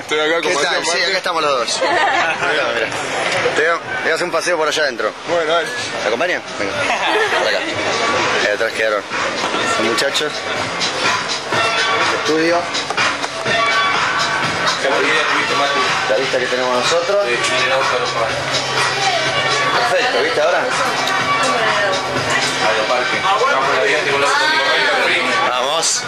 estoy acá con ¿Qué? Sí, acá estamos los dos. Mirá, mirá. Te voy a- hacer un paseo por allá adentro. Bueno, dale. ¿Me acompañan? Venga, por acá. Ahí atrás quedaron muchachos. Estudio, la vista que tenemos nosotros. Perfecto, ¿viste ahora? Vamos.